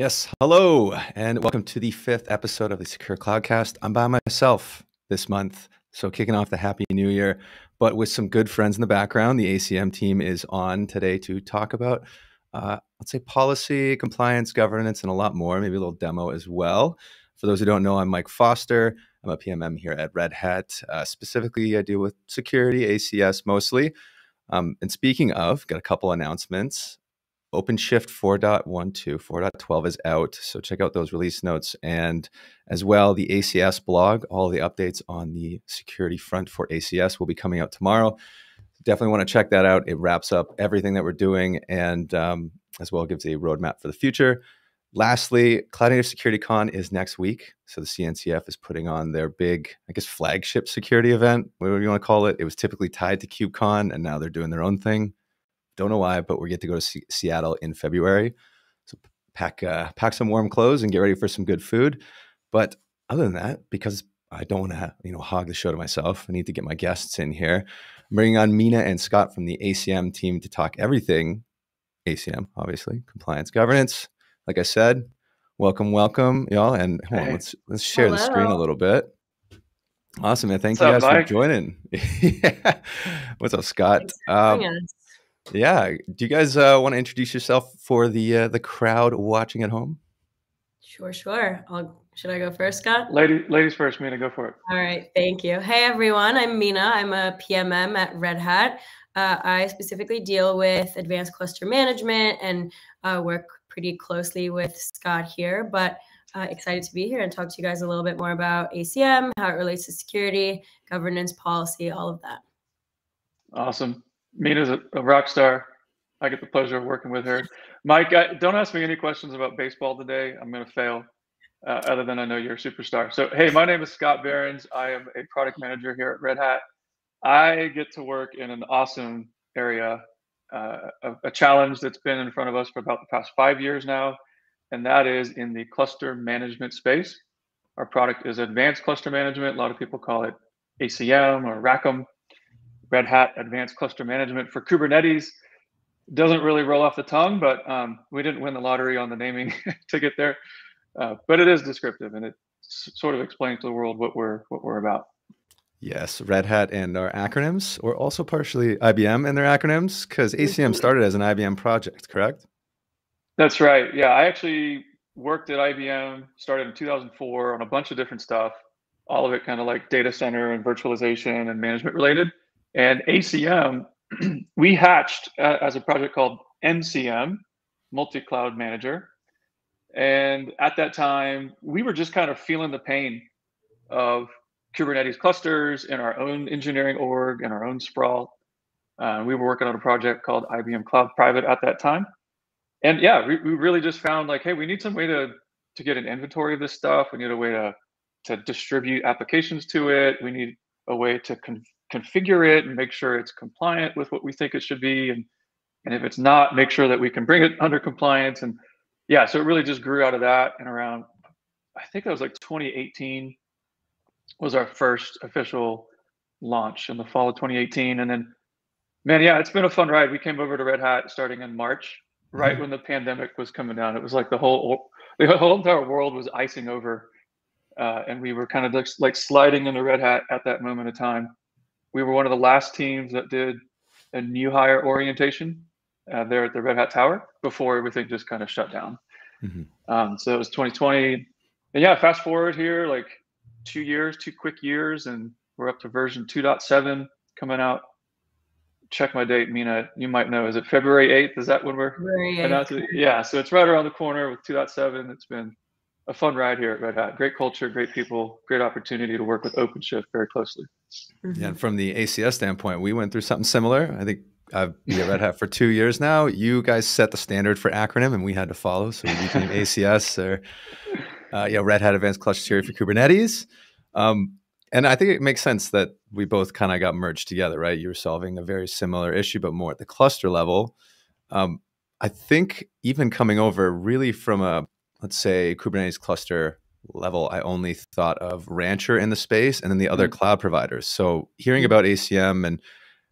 Yes, hello, and welcome to the fifth episode of the Secure Cloudcast. I'm by myself this month, so kicking off the Happy New Year, but with some good friends in the background. The ACM team is on today to talk about, uh, let's say, policy, compliance, governance, and a lot more. Maybe a little demo as well. For those who don't know, I'm Mike Foster. I'm a PMM here at Red Hat. Uh, specifically, I deal with security, ACS mostly. Um, and speaking of, got a couple announcements. OpenShift 4.12, 4.12 is out. So check out those release notes. And as well, the ACS blog, all the updates on the security front for ACS will be coming out tomorrow. Definitely want to check that out. It wraps up everything that we're doing and um, as well gives a roadmap for the future. Lastly, Cloud Native Security Con is next week. So the CNCF is putting on their big, I guess, flagship security event, whatever you want to call it. It was typically tied to KubeCon, and now they're doing their own thing. Don't know why, but we get to go to C- Seattle in February. So pack uh, pack some warm clothes and get ready for some good food. But other than that, because I don't want to you know hog the show to myself, I need to get my guests in here. I'm bringing on Mina and Scott from the ACM team to talk everything ACM, obviously compliance governance. Like I said, welcome, welcome, y'all. And hold on, let's let's share Hello. the screen a little bit. Awesome, man. Thank What's you guys up, for joining. yeah. What's up, Scott? Um, yeah. Do you guys uh, want to introduce yourself for the uh, the crowd watching at home? Sure, sure. I'll, should I go first, Scott? Lady, ladies first, Mina, go for it. All right, thank you. Hey, everyone. I'm Mina. I'm a PMM at Red Hat. Uh, I specifically deal with advanced cluster management and uh, work pretty closely with Scott here, but uh, excited to be here and talk to you guys a little bit more about ACM, how it relates to security, governance, policy, all of that. Awesome. Mina's a, a rock star. I get the pleasure of working with her. Mike, I, don't ask me any questions about baseball today. I'm going to fail, uh, other than I know you're a superstar. So, hey, my name is Scott Berens. I am a product manager here at Red Hat. I get to work in an awesome area, uh, a, a challenge that's been in front of us for about the past five years now, and that is in the cluster management space. Our product is advanced cluster management. A lot of people call it ACM or RACM. Red Hat Advanced Cluster Management for Kubernetes. Doesn't really roll off the tongue, but um, we didn't win the lottery on the naming to get there. Uh, but it is descriptive, and it sort of explains to the world what we're what we're about. Yes, Red Hat and our acronyms, or also partially IBM and their acronyms, because ACM started as an IBM project, correct? That's right. Yeah, I actually worked at IBM, started in 2004 on a bunch of different stuff, all of it kind of like data center and virtualization and management related. And ACM, we hatched uh, as a project called MCM, Multi Cloud Manager. And at that time, we were just kind of feeling the pain of Kubernetes clusters in our own engineering org and our own sprawl. Uh, we were working on a project called IBM Cloud Private at that time. And yeah, we, we really just found like, hey, we need some way to to get an inventory of this stuff. We need a way to to distribute applications to it. We need a way to con- configure it and make sure it's compliant with what we think it should be. And, and if it's not, make sure that we can bring it under compliance. And yeah, so it really just grew out of that. And around, I think that was like 2018 was our first official launch in the fall of 2018. And then, man, yeah, it's been a fun ride. We came over to Red Hat starting in March, right mm-hmm. when the pandemic was coming down. It was like the whole the whole entire world was icing over, uh, and we were kind of like sliding into Red Hat at that moment of time we were one of the last teams that did a new hire orientation uh, there at the Red Hat Tower before everything just kind of shut down. Mm-hmm. Um, so it was 2020. And yeah, fast forward here, like two years, two quick years, and we're up to version 2.7 coming out. Check my date, Mina. You might know. Is it February 8th? Is that when we're announcing? Yeah. So it's right around the corner with 2.7. It's been a fun ride here at Red Hat. Great culture, great people, great opportunity to work with OpenShift very closely. Mm-hmm. And from the ACS standpoint, we went through something similar. I think I've been at Red Hat for two years now. You guys set the standard for acronym, and we had to follow. So we became ACS or uh, yeah, Red Hat Advanced Cluster Security for Kubernetes. Um, and I think it makes sense that we both kind of got merged together, right? You were solving a very similar issue, but more at the cluster level. Um, I think even coming over really from a let's say Kubernetes cluster level, I only thought of Rancher in the space and then the other mm-hmm. cloud providers. So hearing about ACM and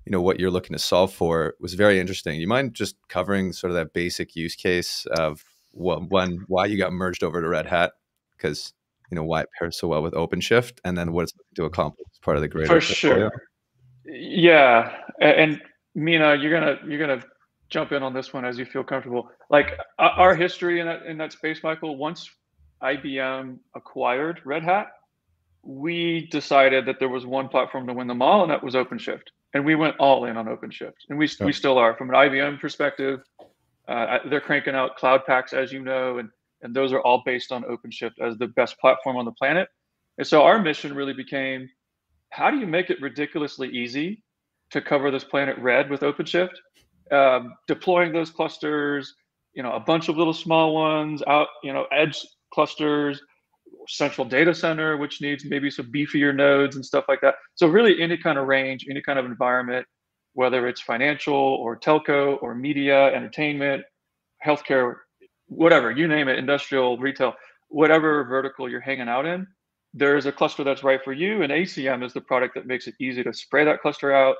you know what you're looking to solve for was very interesting. You mind just covering sort of that basic use case of what, one why you got merged over to Red Hat because you know why it pairs so well with OpenShift, and then what it's looking to accomplish as part of the greater. For sure. Yeah, and Mina, you're gonna you're gonna jump in on this one as you feel comfortable. Like our history in that in that space, Michael. Once IBM acquired Red Hat, we decided that there was one platform to win them all, and that was OpenShift. And we went all in on OpenShift, and we, we still are. From an IBM perspective, uh, they're cranking out cloud packs, as you know, and and those are all based on OpenShift as the best platform on the planet. And so our mission really became, how do you make it ridiculously easy to cover this planet red with OpenShift? Um, deploying those clusters, you know, a bunch of little small ones out, you know, edge clusters, central data center, which needs maybe some beefier nodes and stuff like that. So really any kind of range, any kind of environment, whether it's financial or telco or media, entertainment, healthcare, whatever, you name it, industrial, retail, whatever vertical you're hanging out in, there is a cluster that's right for you. And ACM is the product that makes it easy to spray that cluster out,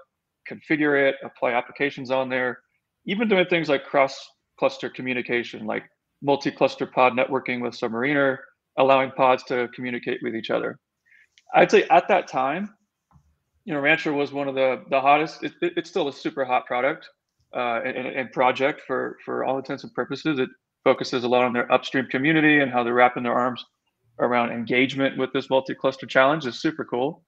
configure it, apply applications on there, even doing things like cross cluster communication, like multi-cluster pod networking with Submariner, allowing pods to communicate with each other. I'd say at that time, you know, Rancher was one of the the hottest. It, it, it's still a super hot product uh, and, and, project for for all intents and purposes. It focuses a lot on their upstream community and how they're wrapping their arms around engagement with this multi-cluster challenge is super cool.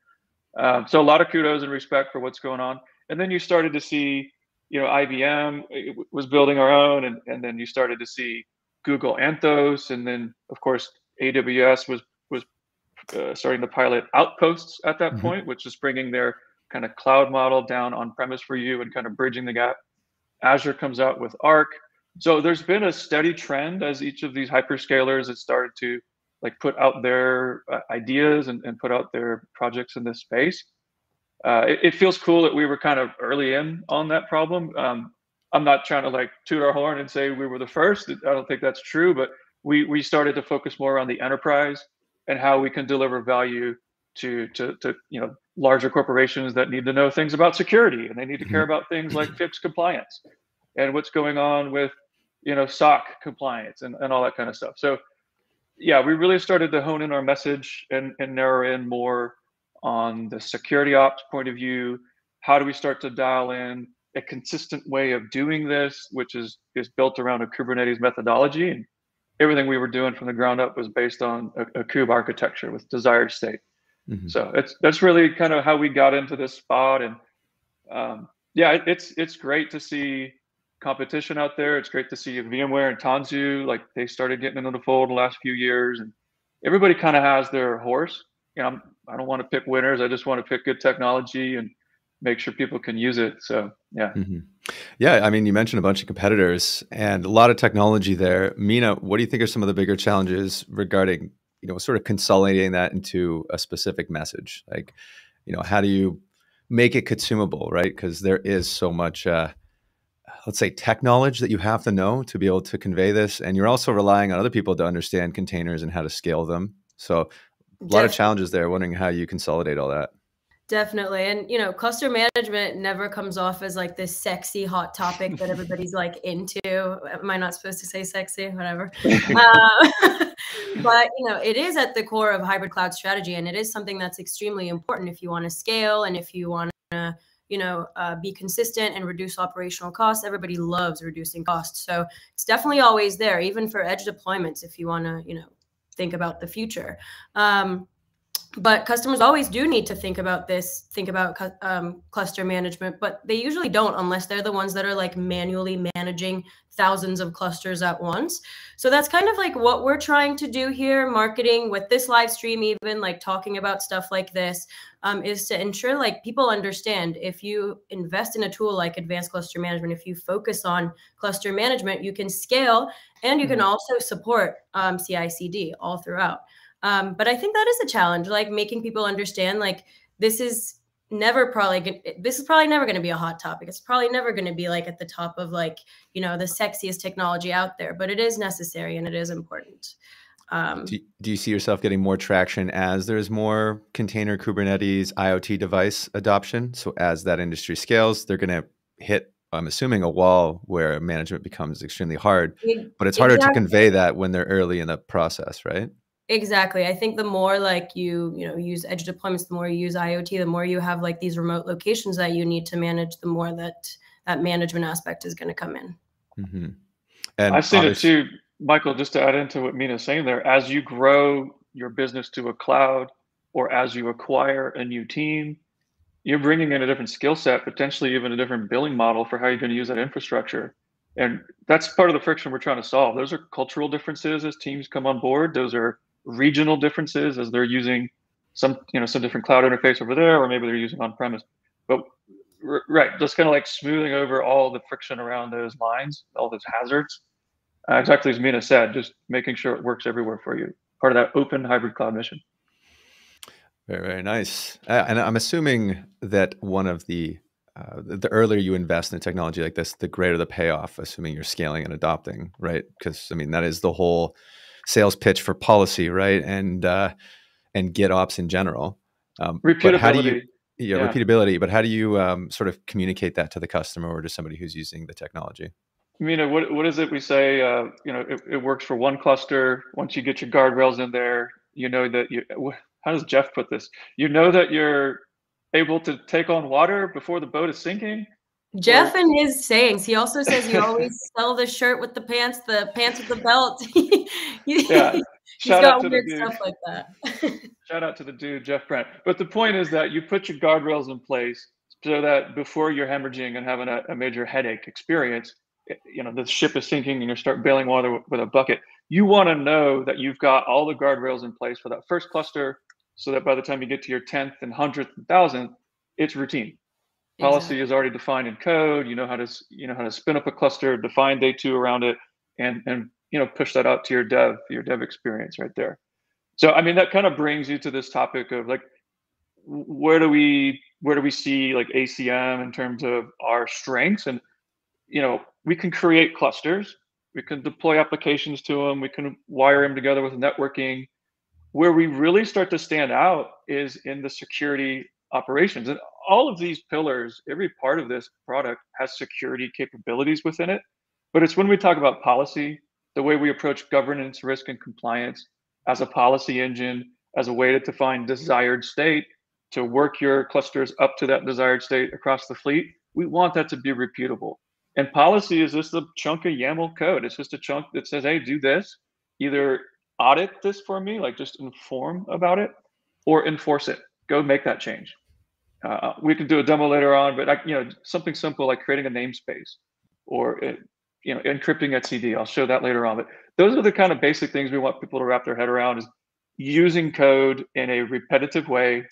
Um, so a lot of kudos and respect for what's going on. And then you started to see, you know, IBM was building our own, and, and then you started to see Google Anthos, and then of course AWS was was uh, starting to pilot Outposts at that mm-hmm. point, which is bringing their kind of cloud model down on premise for you and kind of bridging the gap. Azure comes out with Arc. So there's been a steady trend as each of these hyperscalers has started to like put out their uh, ideas and, and put out their projects in this space. Uh, it, it, feels cool that we were kind of early in on that problem. Um, I'm not trying to like toot our horn and say we were the first. I don't think that's true, but we we started to focus more on the enterprise and how we can deliver value to to to you know larger corporations that need to know things about security and they need to care mm-hmm. about things like FIPS compliance and what's going on with you know SOC compliance and, and all that kind of stuff. So yeah, we really started to hone in our message and, and narrow in more on the security ops point of view. How do we start to dial in a consistent way of doing this, which is is built around a Kubernetes methodology, and everything we were doing from the ground up was based on a, a kube architecture with desired state. Mm-hmm. So it's that's really kind of how we got into this spot, and um, yeah, it, it's it's great to see competition out there. It's great to see VMware and Tanzu like they started getting into the fold in the last few years, and everybody kind of has their horse. You know, I'm, I don't want to pick winners. I just want to pick good technology and make sure people can use it. So yeah. Mm-hmm. Yeah. I mean, you mentioned a bunch of competitors and a lot of technology there. Mina, what do you think are some of the bigger challenges regarding, you know, sort of consolidating that into a specific message? Like, you know, how do you make it consumable, right? Because there is so much, uh, let's say, tech knowledge that you have to know to be able to convey this. And you're also relying on other people to understand containers and how to scale them. So, a lot of challenges there. Wondering how you consolidate all that. Definitely. And, you know, cluster management never comes off as like this sexy hot topic that everybody's like into. Am I not supposed to say sexy? Whatever. uh, but, you know, it is at the core of hybrid cloud strategy. And it is something that's extremely important if you want to scale and if you want to, you know, uh, be consistent and reduce operational costs. Everybody loves reducing costs. So it's definitely always there, even for edge deployments, if you want to, you know, think about the future. Um, but customers always do need to think about this think about um, cluster management but they usually don't unless they're the ones that are like manually managing thousands of clusters at once so that's kind of like what we're trying to do here marketing with this live stream even like talking about stuff like this um, is to ensure like people understand if you invest in a tool like advanced cluster management if you focus on cluster management you can scale and you can mm-hmm. also support um, ci cd all throughout um, but I think that is a challenge, like making people understand like this is never probably this is probably never going to be a hot topic. It's probably never going to be like at the top of like you know the sexiest technology out there, but it is necessary and it is important. Um, do, do you see yourself getting more traction as there's more container Kubernetes IoT device adoption? So as that industry scales, they're going to hit I'm assuming a wall where management becomes extremely hard, but it's harder exactly. to convey that when they're early in the process, right? Exactly. I think the more like you, you know, use edge deployments, the more you use IoT, the more you have like these remote locations that you need to manage, the more that that management aspect is going to come in. Mm-hmm. And I've seen it too, Michael, just to add into what Mina's saying there, as you grow your business to a cloud or as you acquire a new team, you're bringing in a different skill set, potentially even a different billing model for how you're going to use that infrastructure. And that's part of the friction we're trying to solve. Those are cultural differences as teams come on board. Those are regional differences as they're using some, you know, some different cloud interface over there, or maybe they're using on premise. But right, just kind of like smoothing over all the friction around those lines, all those hazards. Uh, exactly as Mina said, just making sure it works everywhere for you. Part of that open hybrid cloud mission. Very, very nice. Uh, and I'm assuming that one of the uh, the earlier you invest in technology like this, the greater the payoff, assuming you're scaling and adopting, right? Because I mean, that is the whole sales pitch for policy, right? And uh, and GitOps in general. Um, repeatability. How do you, yeah, yeah, repeatability. But how do you um, sort of communicate that to the customer or to somebody who's using the technology? I mean, what what is it we say? Uh, you know, it, it works for one cluster. Once you get your guardrails in there, you know that you how does Jeff put this? You know that you're able to take on water before the boat is sinking. Jeff or, and his sayings. He also says you always sell the shirt with the pants, the pants with the belt. yeah. He's Shout got weird stuff like that. Shout out to the dude, Jeff Brent. But the point is that you put your guardrails in place so that before you're hemorrhaging and having a, a major headache experience, eh, you know, the ship is sinking and you start bailing water with a bucket. You want to know that you've got all the guardrails in place for that first cluster so that by the time you get to your 10th and 100th and 1000th, it's routine. Policy exactly. is already defined in code. You know how to you know how to spin up a cluster, define day two around it, and and you know push that out to your dev your dev experience right there. So I mean that kind of brings you to this topic of like where do we where do we see like ACM in terms of our strengths and you know we can create clusters, we can deploy applications to them, we can wire them together with networking where we really start to stand out is in the security operations. And all of these pillars, every part of this product has security capabilities within it. But it's when we talk about policy, the way we approach governance, risk, and compliance as a policy engine, as a way to define desired state, to work your clusters up to that desired state across the fleet, we want that to be repeatable. And policy is just a chunk of YAML code. It's just a chunk that says, hey, do this. Either audit this for me, like just inform about it, or enforce it. Go make that change. Uh, we can do a demo later on, but I, you know something simple like creating a namespace or it, you know encrypting etcd. I'll show that later on. But those are the kind of basic things we want people to wrap their head around: is using code in a repetitive way,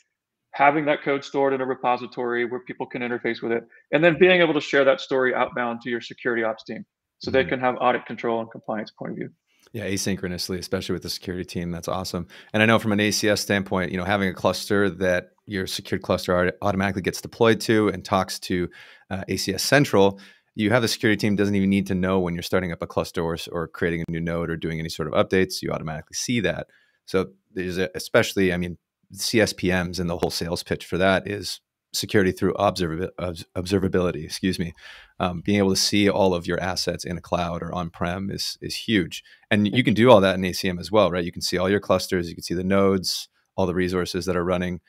having that code stored in a repository where people can interface with it, and then being able to share that story outbound to your security ops team so mm-hmm. they can have audit control and compliance point of view. Yeah, asynchronously, especially with the security team, that's awesome. And I know from an ACS standpoint, you know, having a cluster that your secured cluster automatically gets deployed to and talks to uh, ACS Central, you have the security team doesn't even need to know when you're starting up a cluster or, or creating a new node or doing any sort of updates. You automatically see that. So there's a, especially, I mean, CSPMs and the whole sales pitch for that is security through observability. Excuse me. Um, being able to see all of your assets in a cloud or on prem is is huge, and you can do all that in ACM as well, right? You can see all your clusters, you can see the nodes, all the resources that are running.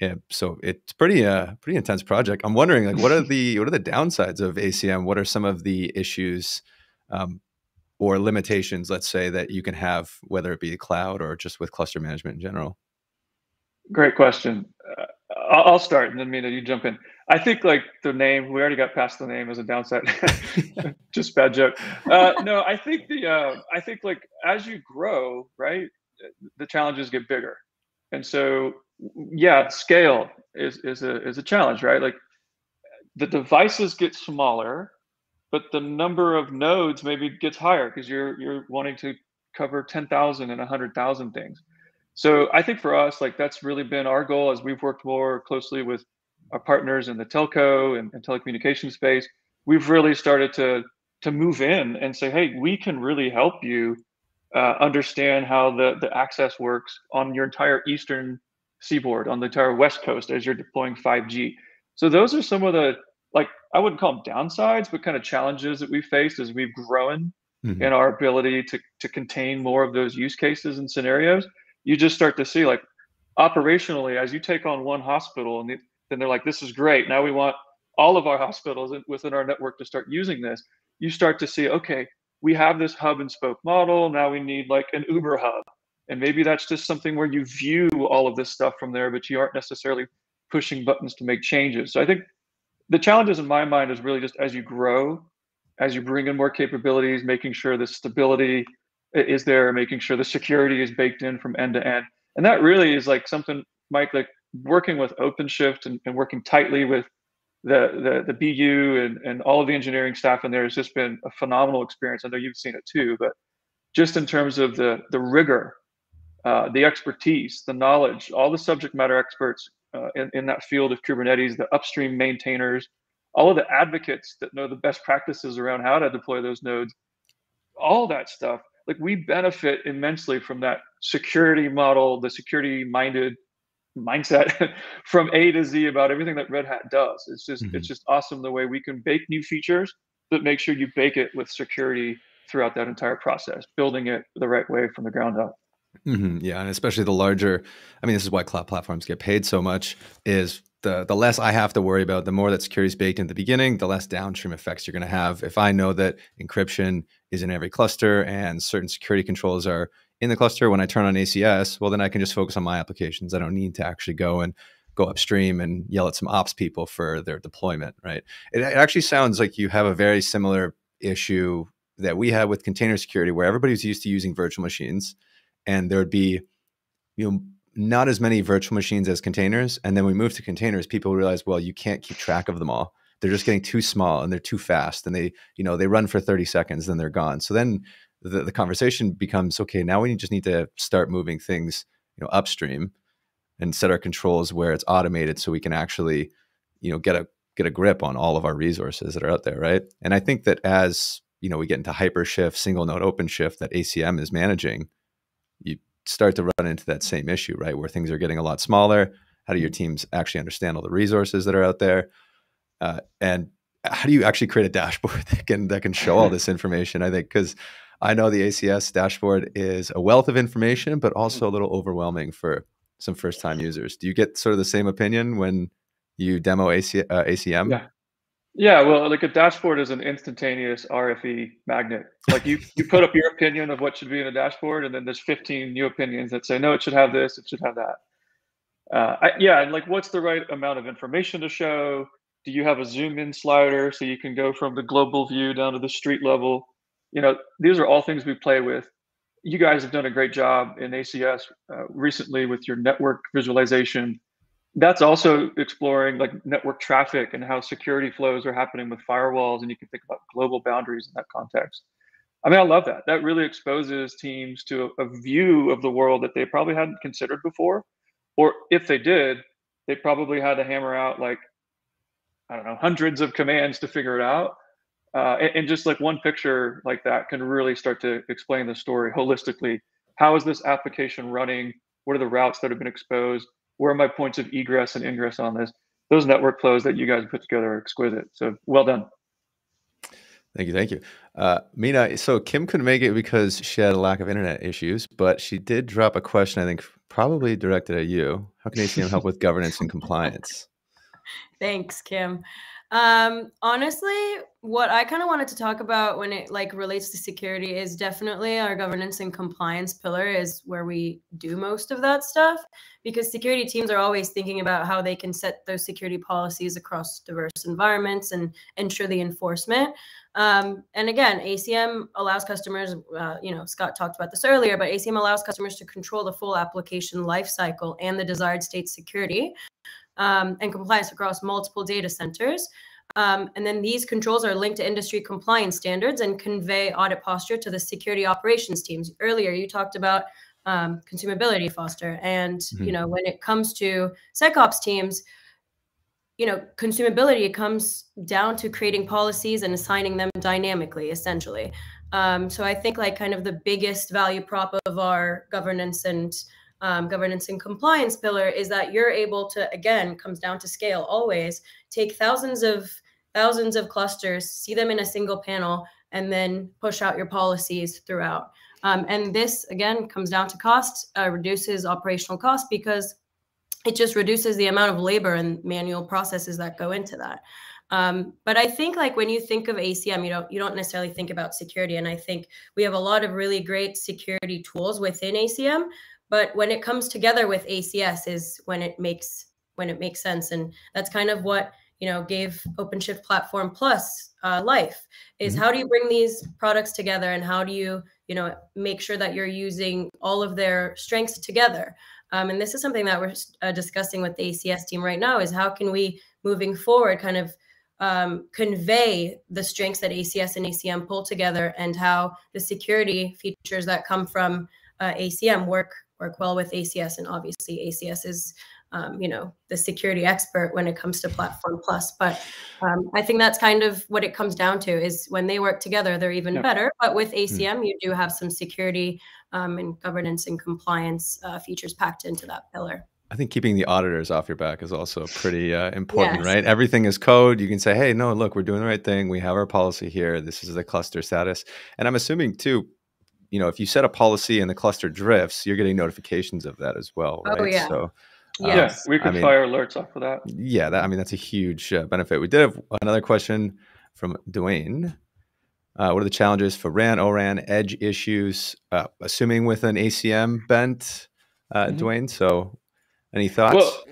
Yeah, so it's pretty uh pretty intense project. I'm wondering like what are the what are the downsides of ACM? What are some of the issues um, or limitations, let's say, that you can have, whether it be cloud or just with cluster management in general? Great question. Uh, I'll start and then Mina, you jump in. I think like the name, we already got past the name as a downside. Just bad joke. Uh, no, I think the uh, I think like as you grow, right, the challenges get bigger, and so yeah, scale is is a is a challenge, right? Like the devices get smaller, but the number of nodes maybe gets higher because you're you're wanting to cover ten thousand and a hundred thousand things. So I think for us, like that's really been our goal as we've worked more closely with our partners in the telco and, and telecommunication space. We've really started to to move in and say, hey, we can really help you uh, understand how the the access works on your entire eastern seaboard, on the entire west coast as you're deploying 5G. So those are some of the like I wouldn't call them downsides, but kind of challenges that we've faced as we've grown mm-hmm. in our ability to to contain more of those use cases and scenarios. You just start to see like operationally as you take on one hospital and then they're like, this is great. Now we want all of our hospitals within our network to start using this. You start to see, okay, we have this hub and spoke model. Now we need like an Uber hub. And maybe that's just something where you view all of this stuff from there, but you aren't necessarily pushing buttons to make changes. So I think the challenges in my mind is really just as you grow, as you bring in more capabilities, making sure the stability is there, making sure the security is baked in from end to end. And that really is like something, Mike, like working with OpenShift and, and working tightly with the, the, the BU and, and all of the engineering staff in there has just been a phenomenal experience. I know you've seen it too, but just in terms of the, the rigor, uh, the expertise, the knowledge, all the subject matter experts uh, in, in that field of Kubernetes, the upstream maintainers, all of the advocates that know the best practices around how to deploy those nodes, all that stuff. Like we benefit immensely from that security model, the security minded mindset from A to Z about everything that Red Hat does. It's just mm-hmm. it's just awesome the way we can bake new features, but make sure you bake it with security throughout that entire process, building it the right way from the ground up. Mm-hmm. Yeah, and especially the larger. I mean, this is why cloud platforms get paid so much. Is the the less I have to worry about, the more that security is baked in the beginning, the less downstream effects you're going to have. If I know that encryption is in every cluster and certain security controls are in the cluster, when I turn on ACS, well, then I can just focus on my applications. I don't need to actually go and go upstream and yell at some ops people for their deployment, right? It, it actually sounds like you have a very similar issue that we have with container security, where everybody's used to using virtual machines, and there would be, you know, not as many virtual machines as containers. And then we move to containers, people realize, well, you can't keep track of them all. They're just getting too small and they're too fast, and they, you know, they run for 30 seconds, then they're gone. So then the, the conversation becomes okay now we just need to start moving things you know upstream and set our controls where it's automated so we can actually you know get a get a grip on all of our resources that are out there right and i think that as you know we get into hypershift single node OpenShift that acm is managing you start to run into that same issue right where things are getting a lot smaller how do your teams actually understand all the resources that are out there uh, and how do you actually create a dashboard that can that can show all this information i think because I know the ACS dashboard is a wealth of information, but also a little overwhelming for some first time users. Do you get sort of the same opinion when you demo AC, uh, ACM? Yeah. Yeah, well, like a dashboard is an instantaneous RFE magnet. Like you, you put up your opinion of what should be in a dashboard, and then there's 15 new opinions that say no, it should have this, it should have that. Uh, I, yeah, and like, what's the right amount of information to show? Do you have a zoom in slider so you can go from the global view down to the street level? you know, these are all things we play with. You guys have done a great job in ACS uh, recently with your network visualization. That's also exploring like network traffic and how security flows are happening with firewalls, and you can think about global boundaries in that context. I mean, I love that. That really exposes teams to a, view of the world that they probably hadn't considered before, or if they did, they probably had to hammer out like I don't know hundreds of commands to figure it out uh, and, and, just like one picture like that can really start to explain the story holistically. How is this application running? What are the routes that have been exposed? Where are my points of egress and ingress on this? Those network flows that you guys put together are exquisite. So well done. Thank you, thank you, uh, Mina. So Kim couldn't make it because she had a lack of internet issues, but she did drop a question. I think probably directed at you. How can ACM help with governance and compliance? Thanks, Kim. Um, honestly, what I kind of wanted to talk about when it like relates to security is definitely our governance and compliance pillar is where we do most of that stuff because security teams are always thinking about how they can set those security policies across diverse environments and ensure the enforcement. Um, and again, ACM allows customers, uh, you know, Scott talked about this earlier, but ACM allows customers to control the full application lifecycle and the desired state security um, and compliance across multiple data centers. Um, and then these controls are linked to industry compliance standards and convey audit posture to the security operations teams. Earlier, you talked about um, consumability, Foster, and mm-hmm. you know when it comes to SecOps teams, you know consumability comes down to creating policies and assigning them dynamically, essentially. Um, so I think like kind of the biggest value prop of our governance and um, governance and compliance pillar is that you're able to again comes down to scale always take thousands of thousands of clusters, see them in a single panel, and then push out your policies throughout. Um, and this again comes down to cost, uh, reduces operational cost because it just reduces the amount of labor and manual processes that go into that. Um, but I think like when you think of ACM, you don't you don't necessarily think about security. And I think we have a lot of really great security tools within ACM. But when it comes together with ACS is when it makes when it makes sense. And that's kind of what you know gave OpenShift Platform Plus uh, life is mm-hmm. how do you bring these products together and how do you you know make sure that you're using all of their strengths together um, and this is something that we're uh, discussing with the acs team right now is how can we moving forward kind of um, convey the strengths that ACS and ACM pull together and how the security features that come from uh, ACM work work well with ACS. And obviously, ACS is um, you know the security expert when it comes to Platform Plus. But um, I think that's kind of what it comes down to is when they work together, they're even yeah. better. But with ACM, hmm. you do have some security um, and governance and compliance uh, features packed into that pillar. I think keeping the auditors off your back is also pretty uh, important, yes. right? Everything is code. You can say, "Hey, no, look, we're doing the right thing. We have our policy here. This is the cluster status." And I'm assuming too, you know, if you set a policy and the cluster drifts, you're getting notifications of that as well, oh, right? Oh yeah. So, yes, um, we can I mean, fire alerts off of that. Yeah, that I mean that's a huge uh, benefit. We did have another question from Dwayne. Uh, what are the challenges for RAN, ORAN, edge issues? Uh, assuming with an ACM bent, uh, mm-hmm. Dwayne. So any thoughts? Well,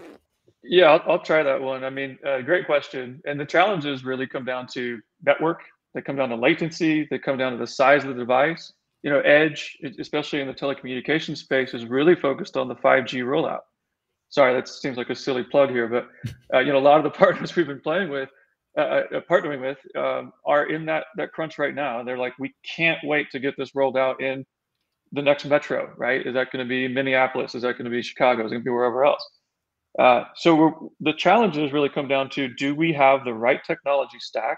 yeah, I'll, I'll try that one. I mean, uh, great question. And the challenges really come down to network. They come down to latency. They come down to the size of the device. You know, Edge, especially in the telecommunications space, is really focused on the 5G rollout. Sorry, that seems like a silly plug here, but uh, you know, a lot of the partners we've been playing with, uh, uh, partnering with, um, are in that that crunch right now. And they're like, we can't wait to get this rolled out in the next metro, right? Is that going to be Minneapolis? Is that going to be Chicago? Is it going to be wherever else? Uh, so the challenges really come down to: Do we have the right technology stack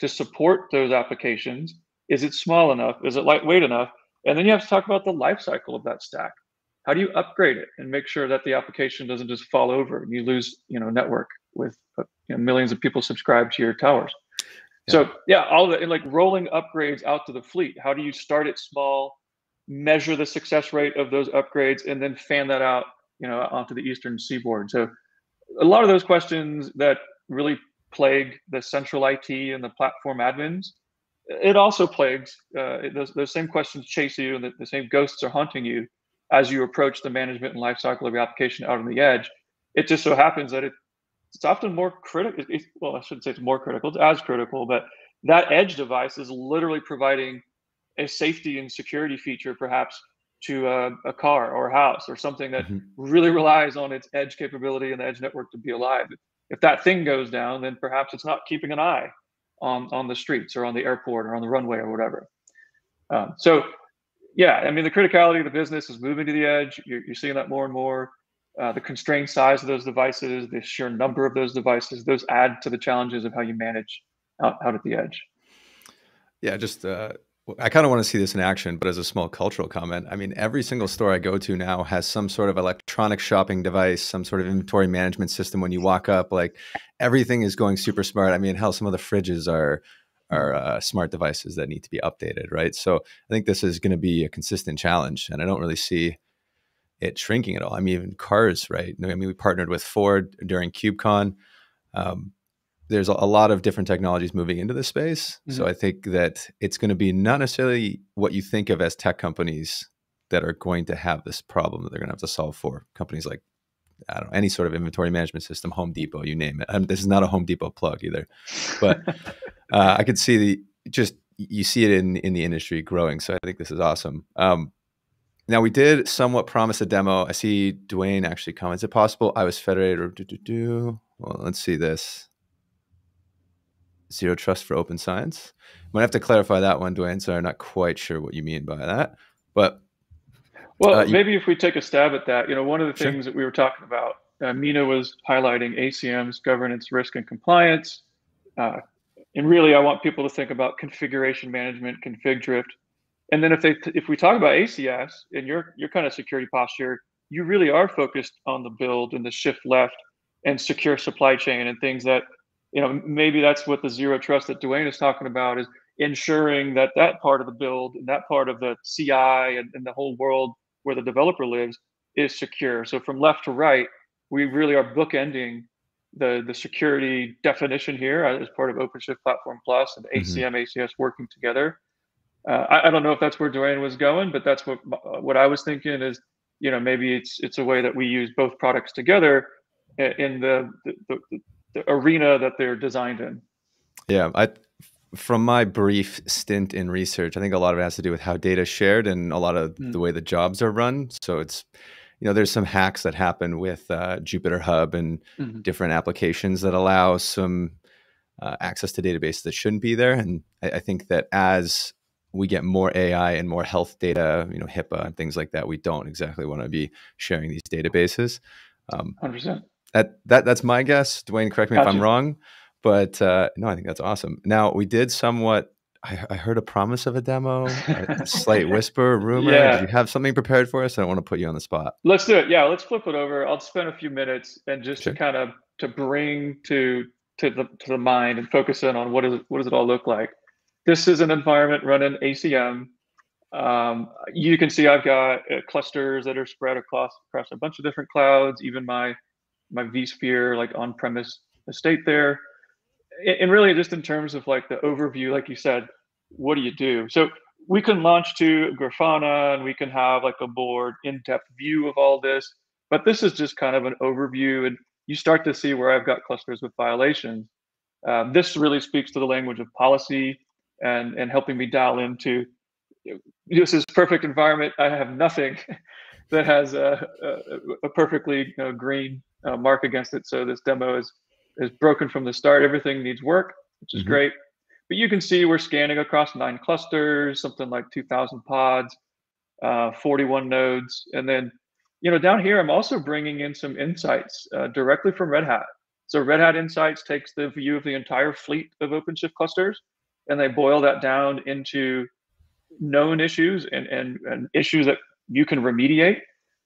to support those applications? Is it small enough? Is it lightweight enough? And then you have to talk about the life cycle of that stack. How do you upgrade it and make sure that the application doesn't just fall over and you lose, you know, network with uh, you know, millions of people subscribed to your towers? Yeah. So yeah, all the like rolling upgrades out to the fleet. How do you start it small? measure the success rate of those upgrades, and then fan that out, you know, onto the eastern seaboard. So a lot of those questions that really plague the central IT and the platform admins, it also plagues uh, those, those same questions chase you, and the, the same ghosts are haunting you as you approach the management and lifecycle of your application out on the edge. It just so happens that it, it's often more critical. Well, I shouldn't say it's more critical; it's as critical, but that edge device is literally providing a safety and security feature perhaps to a, a car or a house or something that mm-hmm. really relies on its edge capability and the edge network to be alive. If that thing goes down, then perhaps it's not keeping an eye on on the streets or on the airport or on the runway or whatever. Um, so, yeah, I mean the criticality of the business is moving to the edge. You're, you're seeing that more and more. Uh, the constrained size of those devices, the sheer number of those devices, those add to the challenges of how you manage out, out at the edge. Yeah, just uh, I kind of want to see this in action, but as a small cultural comment, I mean, every single store I go to now has some sort of electronic shopping device, some sort of inventory management system. When you walk up, like everything is going super smart. I mean, hell, some of the fridges are are uh, smart devices that need to be updated, right? So I think this is going to be a consistent challenge, and I don't really see it shrinking at all. I mean, even cars, right? I mean, we partnered with Ford during KubeCon. Um, there's a lot of different technologies moving into this space. Mm-hmm. So I think that it's going to be not necessarily what you think of as tech companies that are going to have this problem that they're going to have to solve for. Companies like I don't know any sort of inventory management system, Home Depot, you name it. This is not a Home Depot plug either, but uh, I could see the just you see it in in the industry growing. So I think this is awesome. Um, now we did somewhat promise a demo. I see Dwayne actually comments. Is it possible I was federated or do do do? Well, let's see this zero trust for open science. I might have to clarify that one, Dwayne. So I'm not quite sure what you mean by that, but well, uh, maybe if we take a stab at that, you know, one of the sure. things that we were talking about, uh, Mina was highlighting ACM's governance, risk, and compliance. Uh, and really, I want people to think about configuration management, config drift. And then if they if we talk about ACS and your your kind of security posture, you really are focused on the build and the shift left and secure supply chain and things that you know, maybe that's what the zero trust that Dwayne is talking about is ensuring that that part of the build and that part of the CI and, and the whole world where the developer lives is secure. So from left to right, we really are bookending the the security definition here as part of OpenShift Platform Plus and ACM mm-hmm. ACS working together. Uh, I, I, don't know if that's where Dwayne was going, but that's what what I was thinking is you know maybe it's it's a way that we use both products together in the the, the, the arena that they're designed in. Yeah, I from my brief stint in research, I think a lot of it has to do with how data is shared and a lot of mm. the way the jobs are run. So it's you know, there's some hacks that happen with uh, Jupyter Hub and mm-hmm. different applications that allow some uh, access to databases that shouldn't be there. And I, I, think that as we get more AI and more health data, you know, HIPAA and things like that, we don't exactly want to be sharing these databases. Um, 100%. That, that that's my guess. Dwayne, correct me gotcha. if I'm wrong, but uh, no, I think that's awesome. Now we did somewhat I, I heard a promise of a demo, a slight whisper, rumor. Yeah. Did you have something prepared for us? I don't want to put you on the spot. Let's do it. Yeah, let's flip it over. I'll spend a few minutes and just sure. to kind of to bring to to the to the mind and focus in on what is what does it all look like. This is an environment running ACM. Um, you can see I've got uh, clusters that are spread across across a bunch of different clouds. Even my my vSphere like on-premise estate there and really just in terms of like the overview, like you said, what do you do? So we can launch to Grafana and we can have like a board in-depth view of all this, but this is just kind of an overview and you start to see where I've got clusters with violations. Um, this really speaks to the language of policy and, and helping me dial into this is perfect environment. I have nothing that has a, a, a perfectly you know, green uh, mark against it. So this demo is is broken from the start. Everything needs work, which is mm-hmm. great. But you can see we're scanning across nine clusters, something like 2,000 pods, uh, 41 nodes. And then, you know, down here, I'm also bringing in some insights uh, directly from Red Hat. So Red Hat Insights takes the view of the entire fleet of OpenShift clusters, and they boil that down into known issues and, and, and issues that you can remediate.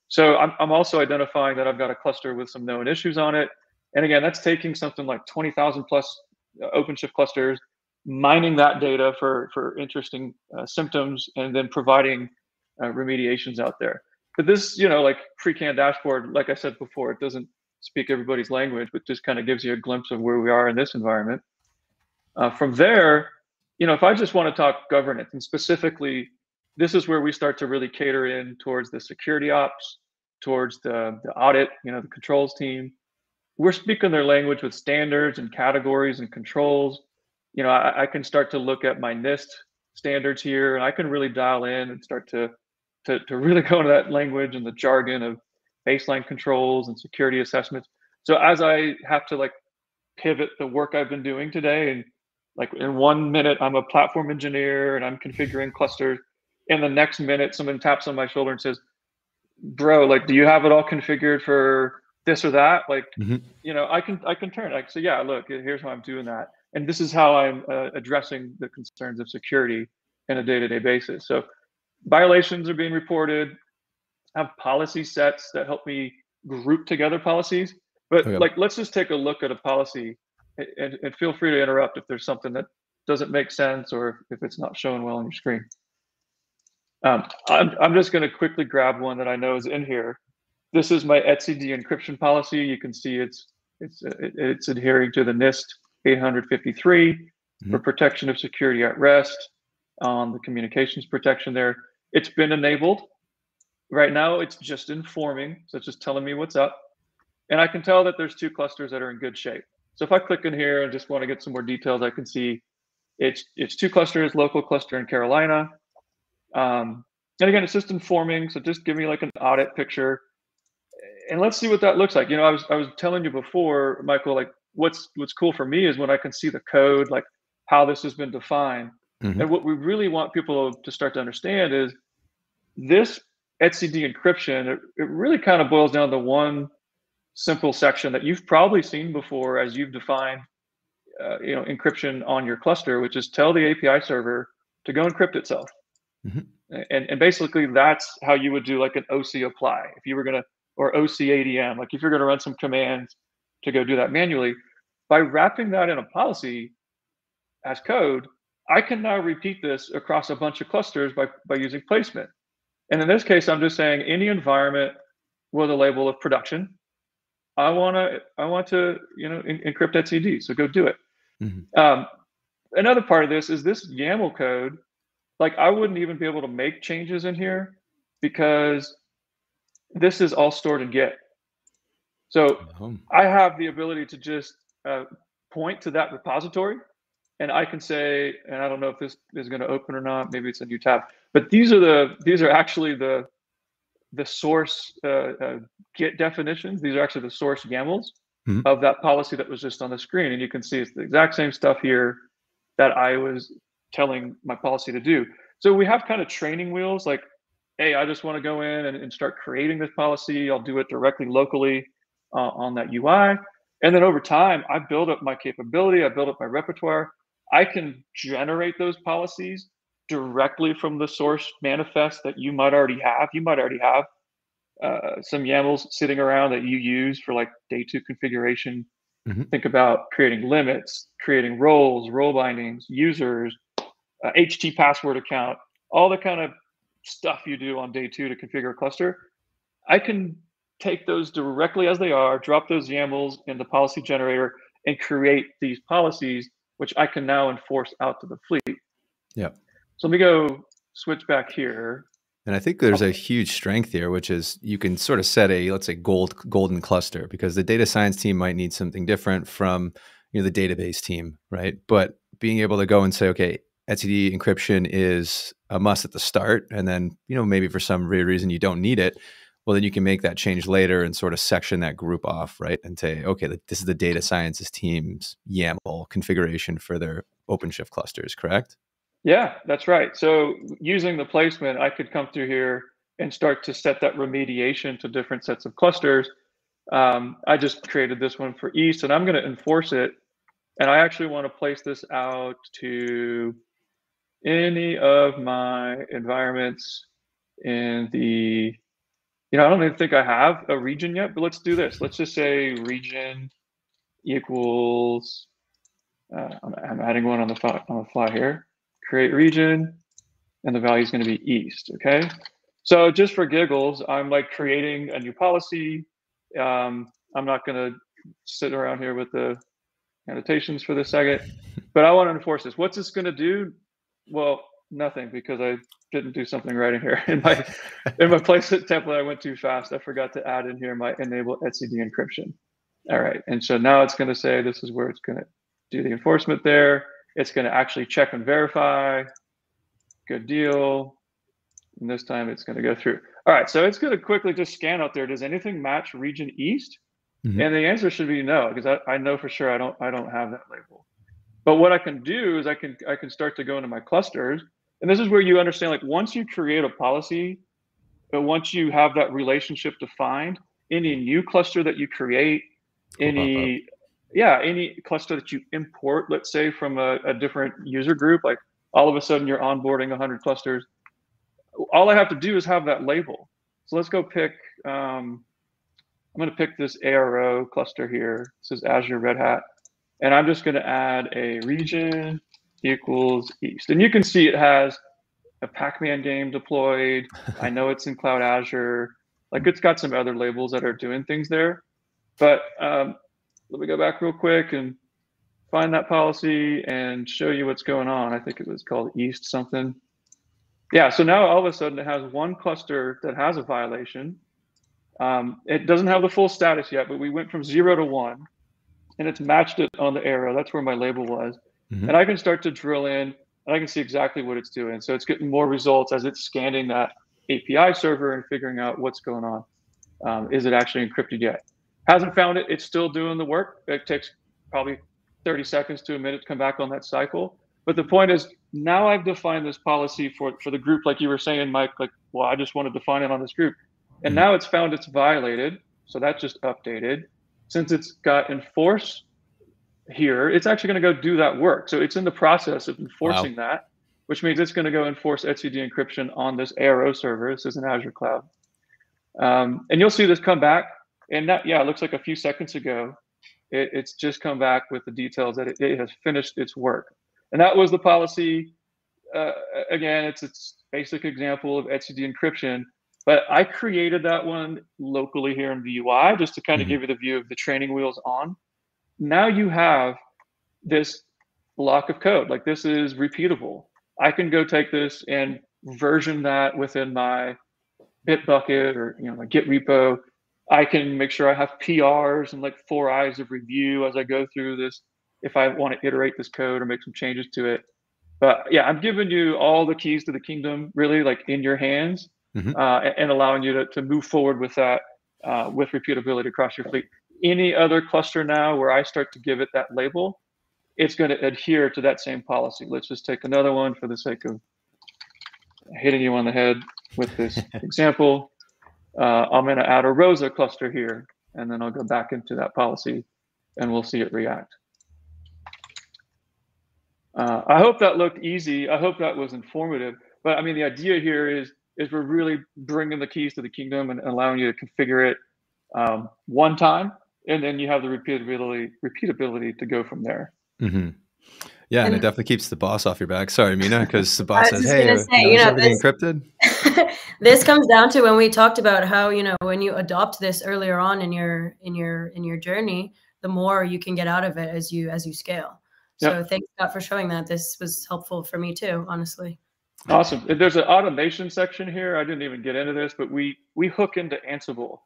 So I'm, I'm also identifying that I've got a cluster with some known issues on it and again, that's taking something like 20,000 plus uh, OpenShift clusters, mining that data for, for interesting uh, symptoms, and then providing uh, remediations out there. But this, you know, like pre-canned dashboard, like I said before, it doesn't speak everybody's language, but just kind of gives you a glimpse of where we are in this environment. Uh, from there, you know, if I just want to talk governance and specifically, this is where we start to really cater in towards the security ops, towards the, the audit, you know, the controls team, we're speaking their language with standards and categories and controls. You know, I, I, can start to look at my NIST standards here, and I can really dial in and start to, to to really go into that language and the jargon of baseline controls and security assessments. So as I have to like pivot the work I've been doing today, and like in one minute I'm a platform engineer and I'm configuring clusters, in the next minute someone taps on my shoulder and says, "Bro, like, do you have it all configured for?" this or that like mm-hmm. you know i can i can turn like so yeah look here's how i'm doing that and this is how i'm uh, addressing the concerns of security in a day-to-day basis so violations are being reported have policy sets that help me group together policies but okay. like let's just take a look at a policy and, and feel free to interrupt if there's something that doesn't make sense or if it's not showing well on your screen um, I'm, I'm just going to quickly grab one that i know is in here this is my etcd encryption policy. You can see it's it's it's adhering to the NIST 853 mm-hmm. for protection of security at rest on um, the communications protection there. It's been enabled. Right now, it's just informing, so it's just telling me what's up. And I can tell that there's two clusters that are in good shape. So if I click in here and just want to get some more details, I can see it's it's two clusters, local cluster in Carolina. Um, and again, it's just informing, so just give me like an audit picture and let's see what that looks like. You know, I was I was telling you before, Michael, like what's what's cool for me is when I can see the code, like how this has been defined. Mm-hmm. And what we really want people to start to understand is this etcd encryption, it, it really kind of boils down to one simple section that you've probably seen before as you've defined uh, you know encryption on your cluster, which is tell the API server to go encrypt itself. Mm-hmm. And, and basically that's how you would do like an OC apply. If you were going to or OCADM. Like if you're going to run some commands to go do that manually, by wrapping that in a policy as code, I can now repeat this across a bunch of clusters by, by using placement. And in this case, I'm just saying any environment with a label of production, I want to I want to you know encrypt etcd. So go do it. Mm-hmm. Um, another part of this is this YAML code. Like I wouldn't even be able to make changes in here because this is all stored in Git. So oh. I have the ability to just uh, point to that repository and I can say, and I don't know if this is going to open or not. Maybe it's a new tab. But these are the these are actually the the source uh, uh, Git definitions. These are actually the source YAMLs mm-hmm. of that policy that was just on the screen, and you can see it's the exact same stuff here that I was telling my policy to do. So we have kind of training wheels, like, hey, I just want to go in and, and start creating this policy. I'll do it directly locally uh, on that UI. And then over time, I build up my capability, I build up my repertoire. I can generate those policies directly from the source manifest that you might already have. You might already have uh, some YAMLs sitting around that you use for like day two configuration. Mm-hmm. Think about creating limits, creating roles, role bindings, users, uh, HT password account, all the kind of stuff you do on day two to configure a cluster. I can take those directly as they are, drop those YAMLs in the policy generator, and create these policies, which I can now enforce out to the fleet. Yeah. So let me go switch back here. And I think there's a huge strength here, which is you can sort of set a let's say gold golden cluster because the data science team might need something different from you know the database team, right? But being able to go and say, okay, etcd encryption is a must at the start, and then you know maybe for some reason you don't need it, well then you can make that change later and sort of section that group off, right? And say, okay, this is the data sciences team's YAML configuration for their OpenShift clusters, correct? Yeah, that's right. So using the placement, I could come through here and start to set that remediation to different sets of clusters. Um, I just created this one for East and I'm going to enforce it. And I actually want to place this out to any of my environments in the, you know, I don't even think I have a region yet, but let's do this. Let's just say region equals, uh, I'm, I'm adding one on the fly, on the fly here create region, and the value is going to be east, okay? So just for giggles, I'm like creating a new policy. Um, I'm not going to sit around here with the annotations for this second, but I want to enforce this. What's this going to do? Well, nothing because I didn't do something right in here. In my in my placement template, I went too fast. I forgot to add in here my enable etcd encryption. All right, and so now it's going to say this is where it's going to do the enforcement there. It's going to actually check and verify. Good deal. And this time it's going to go through. All right, so it's going to quickly just scan out there. Does anything match region east? Mm-hmm. And the answer should be no, because I, I know for sure I don't I don't have that label. But what I can do is I can I can start to go into my clusters. And this is where you understand like once you create a policy, but once you have that relationship defined, any new cluster that you create, any yeah, any cluster that you import, let's say from a, a, different user group, like all of a sudden you're onboarding 100 clusters. All I have to do is have that label. So let's go pick, um, I'm going to pick this ARO cluster here. This is Azure Red Hat. And I'm just going to add a region equals east. And you can see it has a Pac-Man game deployed. I know it's in Cloud Azure. Like it's got some other labels that are doing things there. But um, let me go back real quick and find that policy and show you what's going on. I think it was called East something. Yeah, so now all of a sudden it has one cluster that has a violation. Um, it doesn't have the full status yet, but we went from zero to one and it's matched it on the ARO. That's where my label was. Mm-hmm. And I can start to drill in and I can see exactly what it's doing. So it's getting more results as it's scanning that API server and figuring out what's going on. Um, is it actually encrypted yet? Hasn't found it. It's still doing the work. It takes probably 30 seconds to a minute to come back on that cycle. But the point is, now I've defined this policy for, for the group, like you were saying, Mike, like, well, I just want to define it on this group. And mm-hmm. now it's found it's violated. So that just updated. Since it's got enforce here, it's actually going to go do that work. So it's in the process of enforcing wow. that, which means it's going to go enforce etcd encryption on this ARO server. This is an Azure cloud. Um, and you'll see this come back and that, yeah, it looks like a few seconds ago, It, it's just come back with the details that it, it, has finished its work. And that was the policy. Uh, again, it's its basic example of etcd encryption. But I created that one locally here in VUI just to kind of mm-hmm. give you the view of the training wheels on. Now you have this block of code. Like this is repeatable. I can go take this and version that within my Bitbucket or you know my Git repo. I can make sure I have PRs and like four eyes of review as I go through this if I want to iterate this code or make some changes to it. But yeah, I'm giving you all the keys to the kingdom, really like in your hands, mm-hmm. uh, and allowing you to, to move forward with that uh, with repeatability across your fleet. Any other cluster now where I start to give it that label, it's going to adhere to that same policy. Let's just take another one for the sake of hitting you on the head with this example. Uh, I'm going to add a ROSA cluster here, and then I'll go back into that policy, and we'll see it react. Uh, I hope that looked easy. I hope that was informative. But I mean, the idea here is is we're really bringing the keys to the kingdom and allowing you to configure it um, one time, and then you have the repeatability repeatability to go from there. Mm-hmm. Yeah, and, and, it definitely keeps the boss off your back. Sorry, Mina, because the boss says, "Hey, say, you know, everything this, encrypted." this comes down to when we talked about how you know when you adopt this earlier on in your in your in your journey, the more you can get out of it as you as you scale. So yep. thanks Scott for showing that. This was helpful for me too, honestly. Awesome. There's an automation section here. I didn't even get into this, but we we hook into Ansible.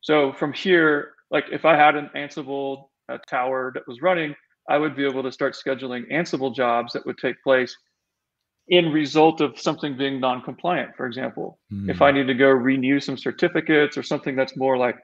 So from here, like if I had an Ansible uh, tower that was running, I would be able to start scheduling Ansible jobs that would take place in result of something being non-compliant. For example, mm. if I need to go renew some certificates or something that's more like,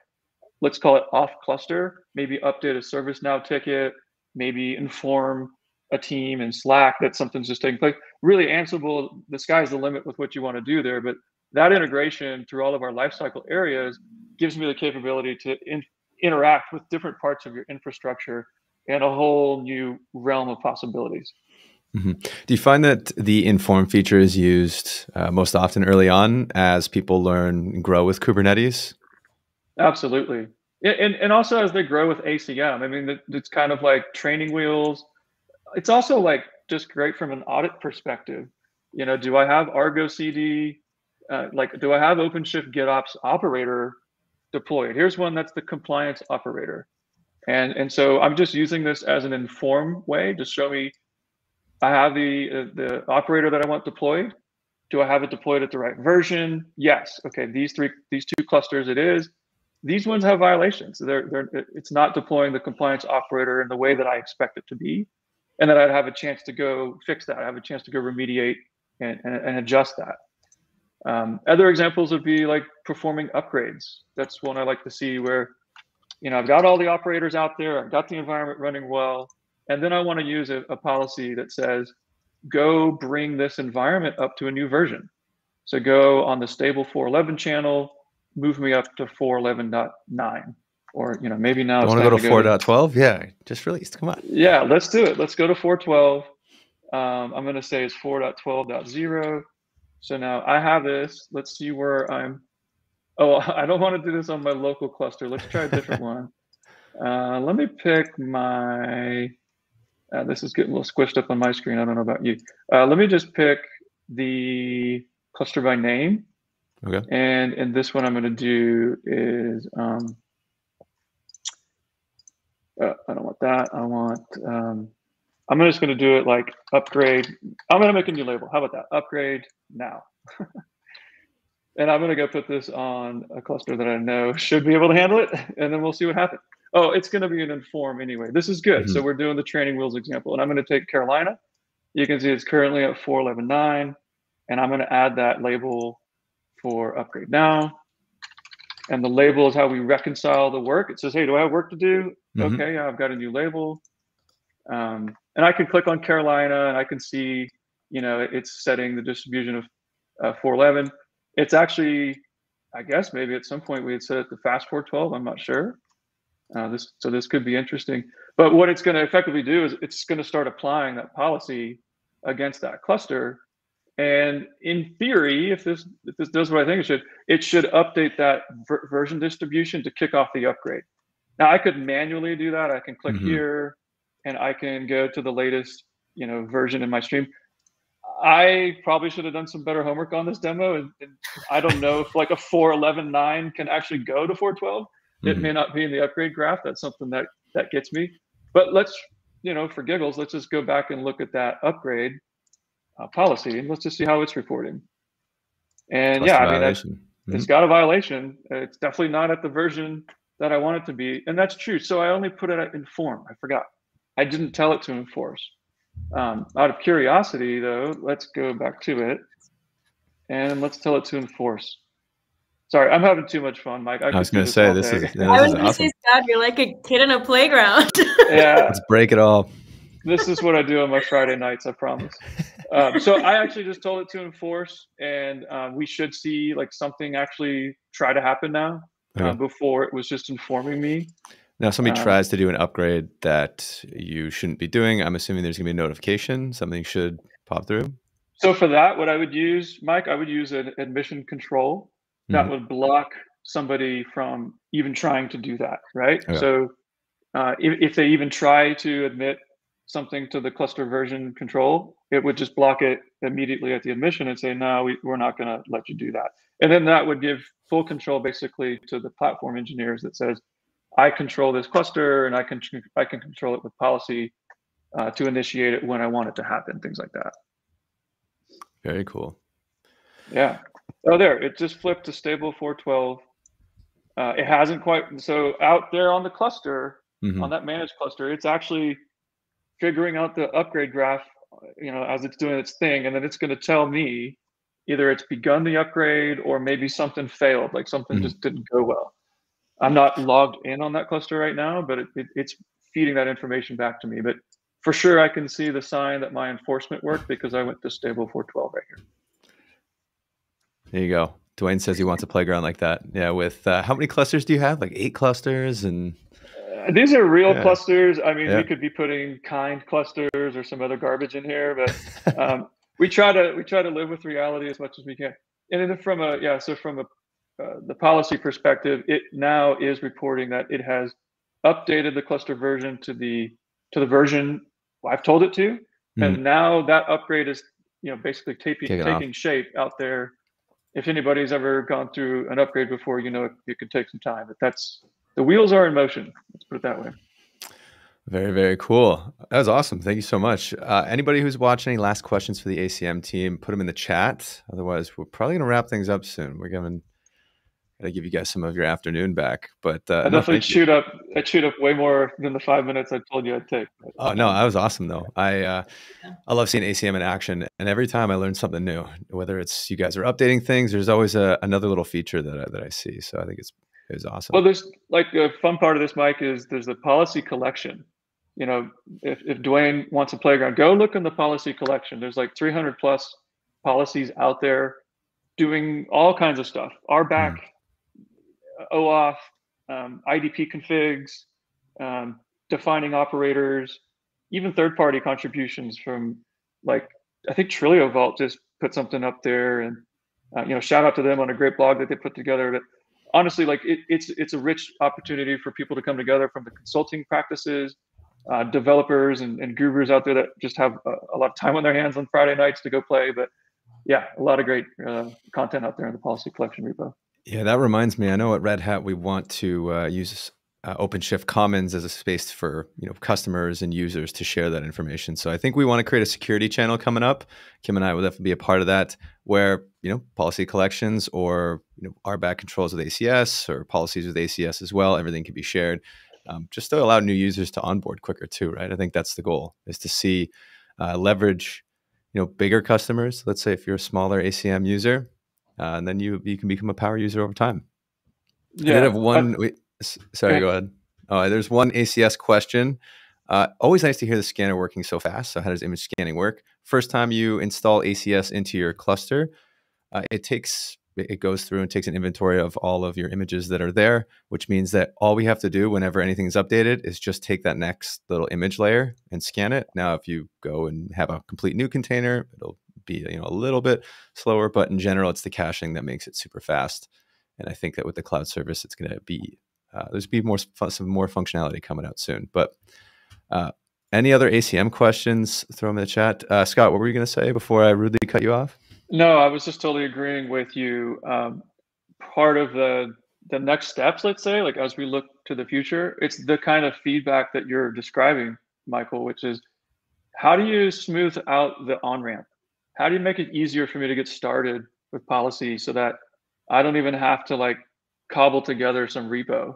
let's call it off cluster, maybe update a ServiceNow ticket, maybe inform a team in Slack that something's just taking place. Really, Ansible, the sky's the limit with what you want to do there. But that integration through all of our lifecycle areas gives me the capability to in, interact with different parts of your infrastructure and a whole new realm of possibilities. Mm-hmm. Do you find that the inform feature is used uh, most often early on as people learn and grow with Kubernetes? Absolutely. And, and also as they grow with ACM, I mean, it's kind of like training wheels. It's also like just great from an audit perspective. You know, do I have Argo CD? Uh, like, do I have OpenShift GitOps operator deployed? Here's one that's the compliance operator. And, and so I'm just using this as an inform way to show me I have the, uh, the operator that I want deployed. Do I have it deployed at the right version? Yes. Okay, these three, these two clusters it is. These ones have violations. They're, they're, it's not deploying the compliance operator in the way that I expect it to be. And then I'd have a chance to go fix that. I have a chance to go remediate and, and, and adjust that. Um, other examples would be like performing upgrades. That's one I like to see where you know, I've got all the operators out there, I've got the environment running well, and then I want to use a, a policy that says, go bring this environment up to a new version. So go on the stable 411 channel, move me up to 411.9 or you know maybe now want to go to 4.12 yeah just released come on yeah let's do it let's go to 412 um, i'm going to say it's 4.12.0 so now i have this let's see where i'm Oh, I don't want to do this on my local cluster. Let's try a different one. Uh, let me pick my, uh, this is getting a little squished up on my screen. I don't know about you. Uh, let me just pick the cluster by name. Okay. And and this one I'm going to do is, um, uh, I don't want that. I want, um, I'm just going to do it like upgrade. I'm going to make a new label. How about that? Upgrade now. and I'm gonna go put this on a cluster that I know should be able to handle it, and then we'll see what happens. Oh, it's gonna be an inform anyway. This is good. Mm-hmm. So we're doing the training wheels example, and I'm gonna take Carolina. You can see it's currently at 411.9, and I'm gonna add that label for upgrade now. And the label is how we reconcile the work. It says, hey, do I have work to do? Mm-hmm. Okay, I've got a new label. Um, and I can click on Carolina and I can see, you know, it's setting the distribution of uh, 411 it's actually, I guess maybe at some point we had set it to fast 412. I'm not sure. Uh, this so this could be interesting. But what it's going to effectively do is it's going to start applying that policy against that cluster. And in theory, if this if this does what I think it should, it should update that ver version distribution to kick off the upgrade. Now I could manually do that. I can click mm-hmm. here and I can go to the latest, you know, version in my stream. I probably should have done some better homework on this demo. And, and I don't know if like a 411.9 can actually go to 412. Mm-hmm. It may not be in the upgrade graph. That's something that that gets me. But let's, you know, for giggles, let's just go back and look at that upgrade uh, policy and let's just see how it's reporting. And Plus yeah, I mean, mm-hmm. it's got a violation. It's definitely not at the version that I want it to be. And that's true. So I only put it in form. I forgot. I didn't tell it to enforce. Um, out of curiosity, though, let's go back to it and let's tell it to enforce. Sorry, I'm having too much fun, Mike. I, I was going to say this is. Yeah, I was going to say, Scott, you're like a kid in a playground. yeah, let's break it all. This is what I do on my Friday nights. I promise. Um, so I actually just told it to enforce, and um, we should see like something actually try to happen now. Okay. Uh, before it was just informing me. Now, somebody um, tries to do an upgrade that you shouldn't be doing. I'm assuming there's going to be a notification. Something should pop through. So for that, what I would use, Mike, I would use an admission control that mm-hmm. would block somebody from even trying to do that, right? Okay. So uh, if, if they even try to admit something to the cluster version control, it would just block it immediately at the admission and say, no, we, we're not going to let you do that. And then that would give full control basically to the platform engineers that says, I control this cluster and I can I can control it with policy uh, to initiate it when I want it to happen, things like that. Very cool. Yeah. Oh, there, it just flipped to stable 412. Uh, it hasn't quite, so out there on the cluster, mm-hmm. on that managed cluster, it's actually figuring out the upgrade graph, you know, as it's doing its thing. And then it's going to tell me either it's begun the upgrade or maybe something failed, like something mm-hmm. just didn't go well. I'm not logged in on that cluster right now, but it, it, it's feeding that information back to me. But for sure, I can see the sign that my enforcement worked because I went to stable 412 right here. There you go. Dwayne says he wants a playground like that. Yeah. With uh, how many clusters do you have? Like eight clusters and. These are real yeah. clusters. I mean, yeah. we could be putting kind clusters or some other garbage in here, but um, we try to we try to live with reality as much as we can. And then from a yeah, so from a uh, the policy perspective, it now is reporting that it has updated the cluster version to the to the version I've told it to, mm-hmm. and now that upgrade is you know basically taking taking off. shape out there. If anybody's ever gone through an upgrade before, you know it, it could take some time, but that's the wheels are in motion. Let's put it that way. Very, very cool. That was awesome. Thank you so much. Uh, anybody who's watching, any last questions for the ACM team, put them in the chat. Otherwise, we're probably going to wrap things up soon. We're giving got to give you guys some of your afternoon back. But uh, I definitely no, chewed you. up. I chewed up way more than the five minutes I told you I'd take. Oh no, that was awesome though. I uh, I love seeing ACM in action, and every time I learn something new. Whether it's you guys are updating things, there's always a, another little feature that I, that I see. So I think it's it's awesome. Well, there's like the fun part of this, Mike, is there's the policy collection. You know, if if Dwayne wants a playground, go look in the policy collection. There's like 300 plus policies out there doing all kinds of stuff. RBAC. Mm OAuth, um, IDP configs, um, defining operators, even third-party contributions from like I think Trilio Vault just put something up there, and uh, you know, shout out to them on a great blog that they put together. But honestly, like it, it's it's a rich opportunity for people to come together from the consulting practices, uh, developers and, and, gurus out there that just have a, a, lot of time on their hands on Friday nights to go play. But yeah, a lot of great uh, content out there in the policy collection repo. Yeah, that reminds me. I know at Red Hat we want to uh, use uh, OpenShift Commons as a space for you know customers and users to share that information. So I think we want to create a security channel coming up. Kim and I will definitely be a part of that, where you know policy collections or you know RBAC controls with ACS or policies with ACS as well. Everything can be shared, um, just to allow new users to onboard quicker too. Right? I think that's the goal is to see uh, leverage you know bigger customers. Let's say if you're a smaller ACM user, uh, and then you you can become a power user over time. Yeah. I have one. we, sorry, go ahead. Oh, there's one ACS question. Uh, always nice to hear the scanner working so fast. So, how does image scanning work? First time you install ACS into your cluster, uh, it takes it goes through and takes an inventory of all of your images that are there, which means that all we have to do whenever anything is updated is just take that next little image layer and scan it. Now, if you go and have a complete new container, it'll be you know a little bit slower, but in general, it's the caching that makes it super fast. And I think that with the cloud service, it's going to be uh, there's be more some more functionality coming out soon. But uh, any other ACM questions? Throw them in the chat. Uh, Scott, what were you going to say before I rudely cut you off? No, I was just totally agreeing with you. Um, part of the the next steps, let's say, like as we look to the future, it's the kind of feedback that you're describing, Michael, which is how do you smooth out the on ramp? How do you make it easier for me to get started with policy so that I don't even have to like cobble together some repo?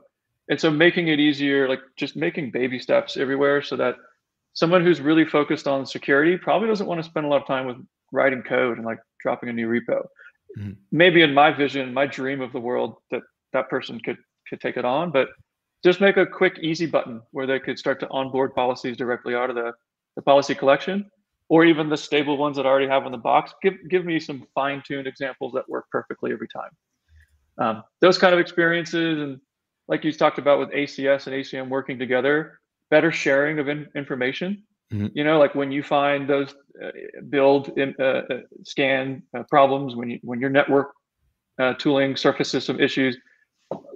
And so making it easier, like just making baby steps everywhere so that someone who's really focused on security probably doesn't want to spend a lot of time with writing code and like dropping a new repo. Mm-hmm. Maybe in my vision, my dream of the world that that person could could take it on, but just make a quick easy button where they could start to onboard policies directly out of the, the policy collection or even the stable ones that I already have in the box. Give give me some fine-tuned examples that work perfectly every time. Um, those kind of experiences and like you talked about with ACS and ACM working together, better sharing of in, information. Mm-hmm. You know, like when you find those uh, build in, uh, uh, scan uh, problems, when you when your network uh, tooling surfaces some issues,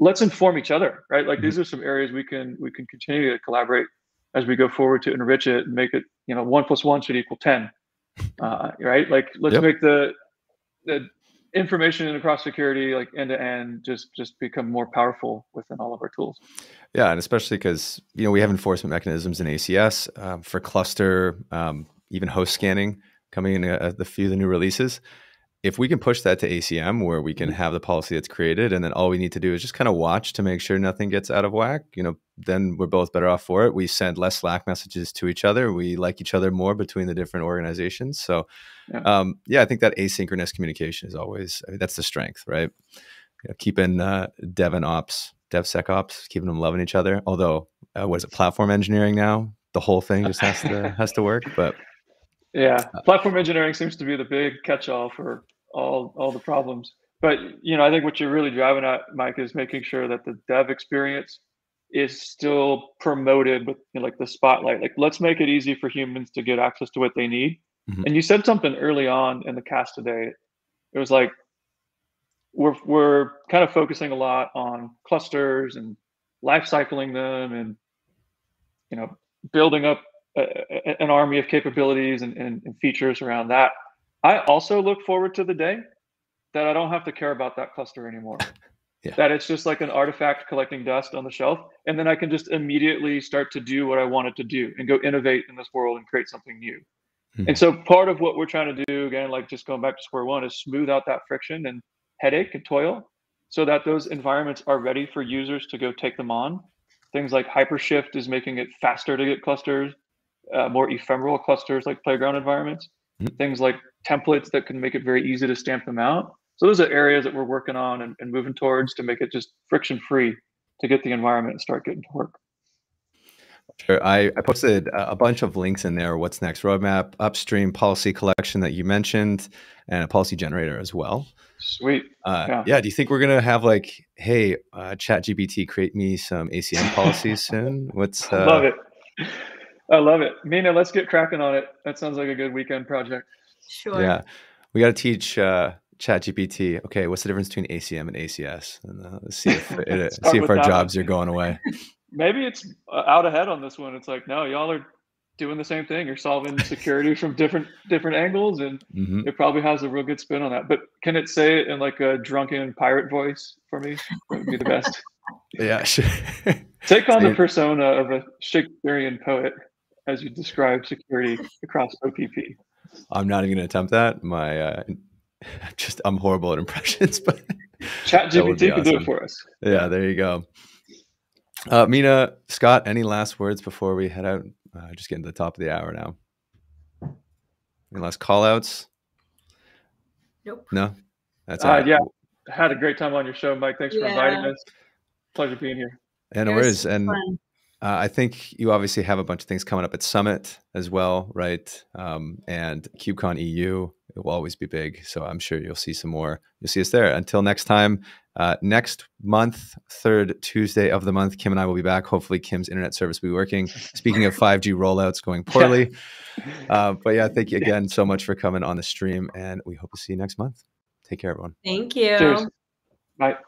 let's inform each other, right? Like mm-hmm. these are some areas we can we can continue to collaborate as we go forward to enrich it and make it, you know, one plus one should equal ten, uh, right? Like let's yep. make the the information and across security like end to end just just become more powerful within all of our tools. Yeah and especially because you know we have enforcement mechanisms in acs um, for cluster um, even host scanning coming in a, a few of the new releases if we can push that to ACM where we can mm-hmm. have the policy that's created and then all we need to do is just kind of watch to make sure nothing gets out of whack, you know, then we're both better off for it. We send less Slack messages to each other. We like each other more between the different organizations. So, yeah, um, yeah I think that asynchronous communication is always, I mean, that's the strength, right? You know, keeping uh, dev and ops, DevSecOps, keeping them loving each other. Although, uh, what is it, platform engineering now? The whole thing just has to has to work. But yeah, uh, platform engineering seems to be the big catch-all for all all the problems. But you know, I think what you're really driving at, Mike, is making sure that the dev experience is still promoted with you know, like the spotlight. Like, let's make it easy for humans to get access to what they need. Mm-hmm. And you said something early on in the cast today. It was like we're we're kind of focusing a lot on clusters and life cycling them and you know building up a, an army of capabilities and, and, and features around that. I also look forward to the day that I don't have to care about that cluster anymore. yeah. That it's just like an artifact collecting dust on the shelf. And then I can just immediately start to do what I wanted to do and go innovate in this world and create something new. Mm-hmm. And so part of what we're trying to do, again, like just going back to square one, is smooth out that friction and headache and toil so that those environments are ready for users to go take them on. Things like Hypershift is making it faster to get clusters uh, more ephemeral clusters like playground environments, mm-hmm. things like templates that can make it very easy to stamp them out. So those are areas that we're working on and, and moving towards to make it just friction free to get the environment and start getting to work. Sure. I, I posted a bunch of links in there. What's next? Roadmap, upstream policy collection that you mentioned, and a policy generator as well. Sweet. Uh, yeah. yeah. Do you think we're gonna have like, hey, uh, Chat GPT, create me some ACM policies soon? What's uh, love it. I love it. Mina, let's get cracking on it. That sounds like a good weekend project. Sure. Yeah. We got to teach uh, ChatGPT. Okay, what's the difference between ACM and ACS? And uh, let's see if it, see if our jobs one. are going away. Maybe it's uh, out ahead on this one. It's like, no, y'all are doing the same thing. You're solving security from different different angles, and mm-hmm. it probably has a real good spin on that. But can it say it in like a drunken pirate voice for me? That would be the best. yeah, sure. Take on the persona of a Shakespearean poet as you describe security across OPP? I'm not even going to attempt that. My uh, just I'm horrible at impressions, but Chat GPT awesome. can do it for us. Yeah, there you go. Uh, Mina, Scott, any last words before we head out? Uh, just getting to the top of the hour now. Any last call outs? Nope. No? That's uh, Yeah. Had a great time on your show, Mike. Thanks yeah. for inviting us. Pleasure being here. And no was. And fun. Uh, I think you obviously have a bunch of things coming up at Summit as well, right? Um, and KubeCon EU it will always be big, so I'm sure you'll see some more. You'll see us there. Until next time, uh, next month, third Tuesday of the month, Kim and I will be back. Hopefully, Kim's internet service will be working. Speaking of 5G rollouts going poorly, uh, but yeah, thank you again so much for coming on the stream, and we hope to see you next month. Take care, everyone. Thank you. Cheers. Bye.